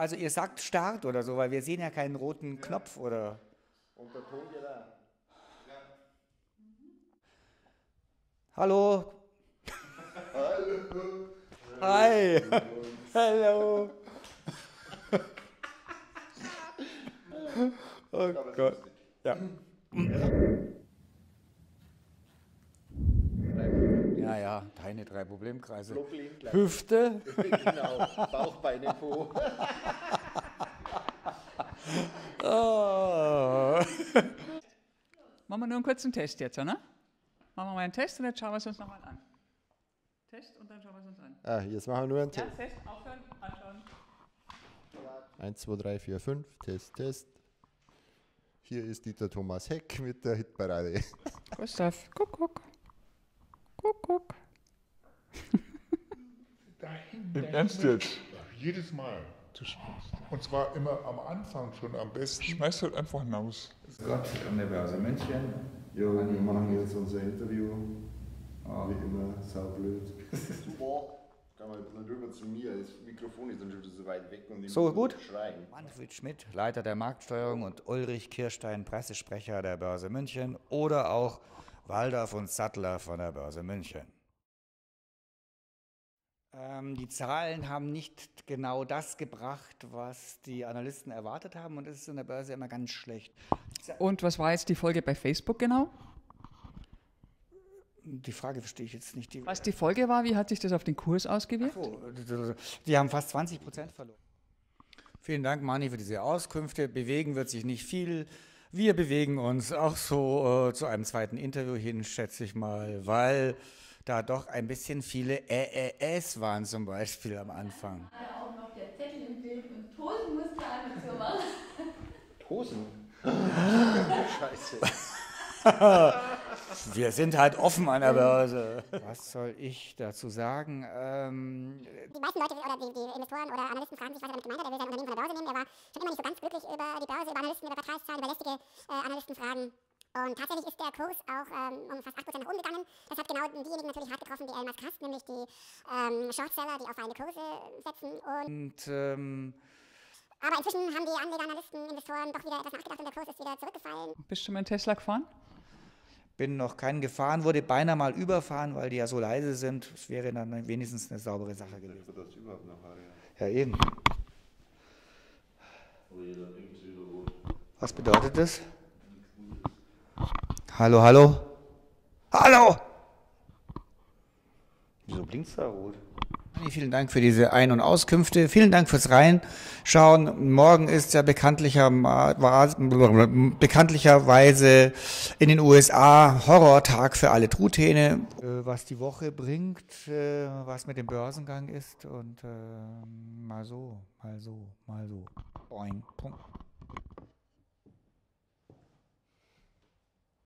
Also ihr sagt Start oder so, weil wir sehen ja keinen roten ja. Knopf oder. Und der Ton geht da. Hallo. Hallo. Hi. Hallo. oh Gott. Ja. Ja, ja, deine drei Problemkreise. Hüfte. genau, Bauch, Beine, Po. oh. Machen wir nur einen kurzen Test jetzt, oder? Machen wir mal einen Test und jetzt schauen wir es uns nochmal an. Test und dann schauen wir es uns an. Ah, jetzt machen wir nur einen Test. Ja, Test, aufhören, anschauen. 1, 2, 3, 4, 5, Test, Test. Hier ist Dieter Thomas Heck mit der Hitparade. Gustav, guck, guck. Guck, guck. Im Ernst jetzt? Jedes Mal. Und zwar immer am Anfang schon am besten. Schmeiß halt einfach hinaus. Gott an der Börse München. Ja, wir machen jetzt unser Interview. Oh. Wie immer, saublöd. Mal ein bisschen rüber zu mir. Das Mikrofon ist dann schon so weit weg und ich so gut. schreien. Manfred Schmidt, Leiter der Marktsteuerung und Ulrich Kirstein, Pressesprecher der Börse München oder auch Waldorf und Sattler von der Börse München. Ähm, die Zahlen haben nicht genau das gebracht, was die Analysten erwartet haben und das ist in der Börse immer ganz schlecht. Und was war jetzt die Folge bei Facebook genau? Die Frage verstehe ich jetzt nicht. Die, was die Folge war, wie hat sich das auf den Kurs ausgewirkt? So, die haben fast 20 Prozent verloren. Vielen Dank, Mani, für diese Auskünfte. Bewegen wird sich nicht viel. Wir bewegen uns auch so äh, zu einem zweiten Interview hin, schätze ich mal, weil da doch ein bisschen viele Äs waren zum Beispiel am Anfang. Ja, auch noch der Zettel im Bild und Tosenmuster an und so machen. Tosen? Scheiße. Wir sind halt offen an der Börse. Was soll ich dazu sagen? Ähm, die meisten Leute oder die, die, Investoren oder Analysten fragen sich, was er damit gemeint hat. Er will sein Unternehmen von der Börse nehmen. Er war schon immer nicht so ganz glücklich über die Börse, über Analysten, über Vertragszahlen, über lästige äh, Analystenfragen. Und tatsächlich ist der Kurs auch ähm, um fast 8% nach oben gegangen. Das hat genau diejenigen natürlich hart getroffen, die Elon Musk hasst, nämlich die ähm, Shortseller, die auf feine Kurse setzen. Und, und ähm, aber inzwischen haben die Anleger, Analysten, Investoren doch wieder etwas nachgedacht und der Kurs ist wieder zurückgefallen. Bist du mit Tesla gefahren? Bin noch keinen gefahren, wurde beinahe mal überfahren, weil die ja so leise sind. Es wäre dann wenigstens eine saubere Sache gewesen. Das überhaupt noch, ja. ja, eben. Was bedeutet das? Hallo, hallo? Hallo! Wieso blinkt es da rot? Vielen Dank für diese Ein- und Auskünfte. Vielen Dank fürs Reinschauen. Morgen ist ja bekanntlicher, bekanntlicherweise in den USA Horrortag für alle Truthähne. Äh, was die Woche bringt, äh, was mit dem Börsengang ist und äh, mal so, mal so, mal so. Boing, Punkt.